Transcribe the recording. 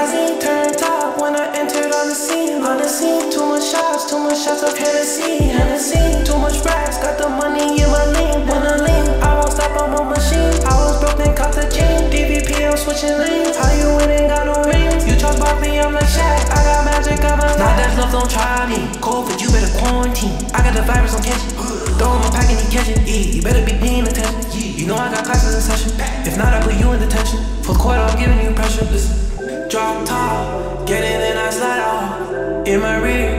Libazine, Libazine. Turn top when I entered on the scene, on the scene. Too much shots, too much shots of Hennessy, Hennessy. Too much racks, got the money in my lean, when I lean. I won't stop on my machine. I was broke, then caught the jean. DVP, I'm switching lanes. How you win got no rings? You trust Barkley, I'm like Shaq. I got magic, I'm a Now there's love, don't try me. COVID, you better quarantine. I got the virus, I'm catching. Throw my pack and you catch it. Yeah, you better be paying attention. You know I got classes in session. If not, I put you in detention. For quarter, I'm giving you pressure. Listen, get in and I slide off. In my rear,